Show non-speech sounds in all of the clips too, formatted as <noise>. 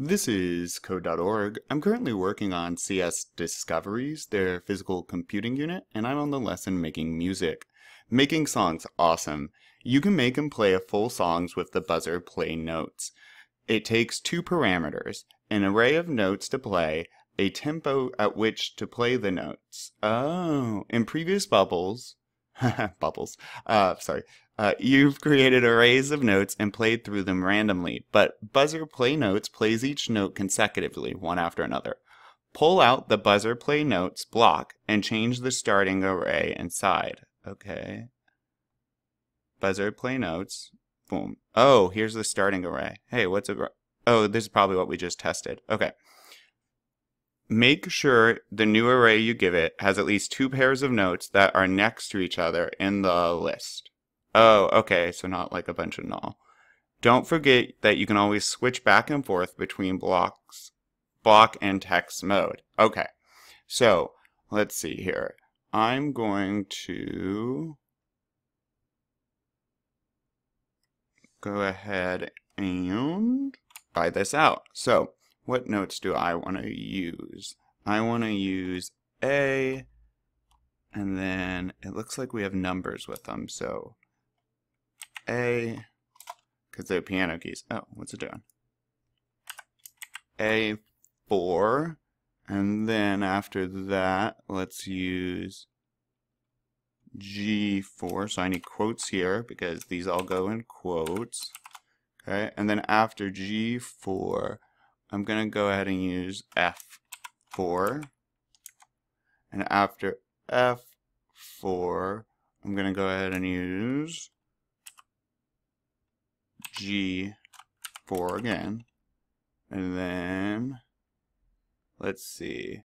This is Code.org. I'm currently working on CS Discoveries, their physical computing unit, and I'm on the lesson Making Music. Making songs awesome. You can make and play a full songs with the buzzer play notes. It takes two parameters, an array of notes to play, a tempo at which to play the notes. Oh, in previous bubbles, <laughs> bubbles, uh, sorry, uh, you've created arrays of notes and played through them randomly, but buzzer play notes plays each note consecutively, one after another. Pull out the buzzer play notes block and change the starting array inside. Okay. Buzzer play notes. Boom. Oh, here's the starting array. Hey, what's it? Oh, this is probably what we just tested. Okay. Make sure the new array you give it has at least two pairs of notes that are next to each other in the list. Oh, okay, so not like a bunch of null. Don't forget that you can always switch back and forth between blocks, block and text mode. Okay, so let's see here. I'm going to go ahead and try this out. So what notes do I want to use? I want to use A, and then it looks like we have numbers with them. So a, because they're piano keys. Oh, what's it doing? A4, and then after that, let's use G4. So I need quotes here because these all go in quotes. Okay, and then after G4, I'm going to go ahead and use F4. And after F4, I'm going to go ahead and use G4 again. And then, let's see,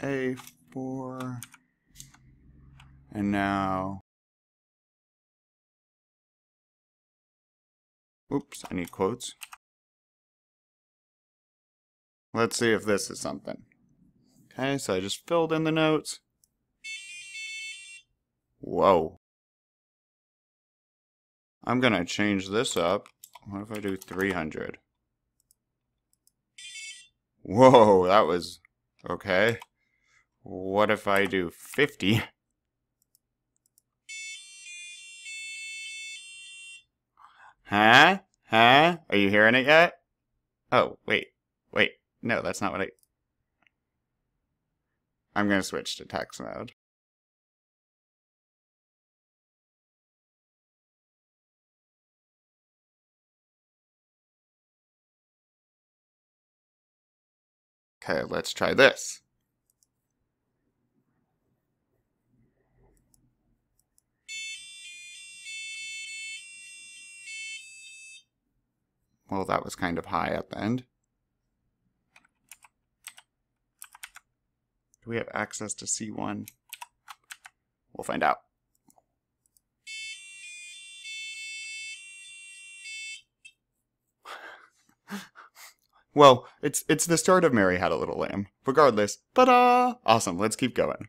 A4, and now, oops, I need quotes. Let's see if this is something. Okay, so I just filled in the notes. Whoa. I'm going to change this up. What if I do 300? Whoa, that was okay. What if I do 50? Huh? Huh? Are you hearing it yet? Oh, wait. Wait. No, that's not what I... I'm going to switch to text mode. Okay, let's try this. Well, that was kind of high at the end. Do we have access to C1? We'll find out. Well, it's it's the start of Mary Had a Little Lamb. Regardless, uh awesome, let's keep going.